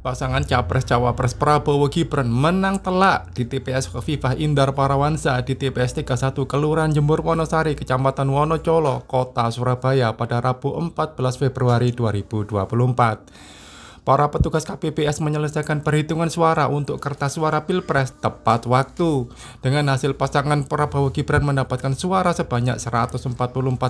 Pasangan Capres-Cawapres Prabowo Gibran menang telak di TPS Kofifah Indar Parawansa di TPS 31 Kelurahan Jemur Wonosari, Kecamatan Wonocolo, Kota Surabaya pada Rabu 14 Februari 2024. Para petugas KPPS menyelesaikan perhitungan suara untuk kertas suara Pilpres tepat waktu. Dengan hasil pasangan Prabowo Gibran mendapatkan suara sebanyak 144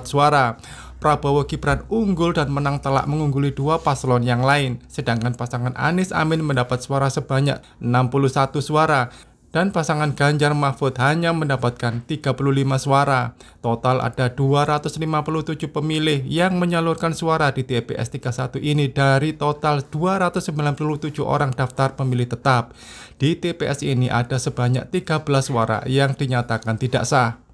suara. Prabowo Gibran unggul dan menang telak mengungguli dua paslon yang lain. Sedangkan pasangan Anies Amin mendapat suara sebanyak 61 suara dan pasangan Ganjar Mahfud hanya mendapatkan 35 suara. Total ada 257 pemilih yang menyalurkan suara di TPS 31 ini dari total 297 orang daftar pemilih tetap. Di TPS ini ada sebanyak 13 suara yang dinyatakan tidak sah.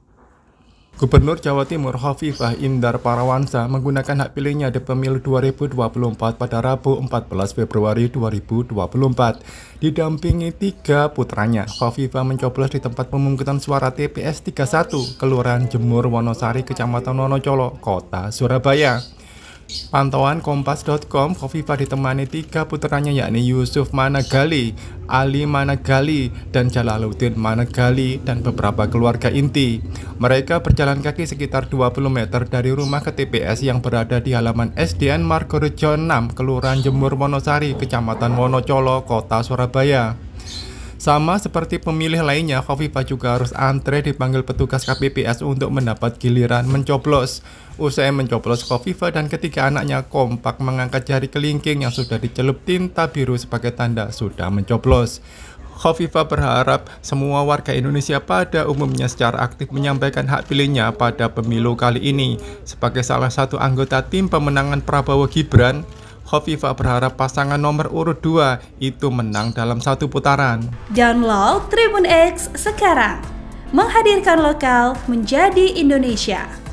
Gubernur Jawa Timur Hovifah Indar Parawansa menggunakan hak pilihnya di pemilu 2024 pada Rabu 14 Februari 2024. Didampingi tiga putranya, Hovifah mencoblos di tempat pemungutan suara TPS 31, Kelurahan Jemur Wonosari, Kecamatan Wonocolo, Kota Surabaya. Pantauan Kompas.com, Kofifa ditemani tiga putranya yakni Yusuf Managali, Ali Managali, dan Jalaluddin Managali, dan beberapa keluarga inti. Mereka berjalan kaki sekitar 20 meter dari rumah ke TPS yang berada di halaman SDN Margorejo 6, Kelurahan Jemur Wonosari, Kecamatan Wonocolo, Kota Surabaya. Sama seperti pemilih lainnya, Khofifah juga harus antre dipanggil petugas KPPS untuk mendapat giliran mencoblos. Usai mencoblos Khofifah dan ketiga anaknya kompak mengangkat jari kelingking yang sudah dicelup tinta biru sebagai tanda sudah mencoblos. Khofifah berharap semua warga Indonesia pada umumnya secara aktif menyampaikan hak pilihnya pada pemilu kali ini. Sebagai salah satu anggota tim pemenangan Prabowo Gibran, Khofifa berharap pasangan nomor urut 2 itu menang dalam satu putaran. Download Tribun X sekarang. Menghadirkan lokal menjadi Indonesia.